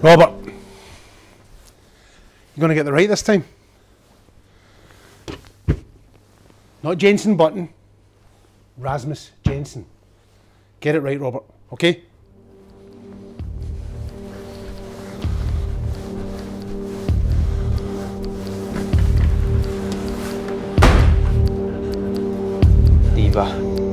Robert, you're going to get the right this time. Not Jensen Button, Rasmus Jensen. Get it right, Robert, okay? Diva.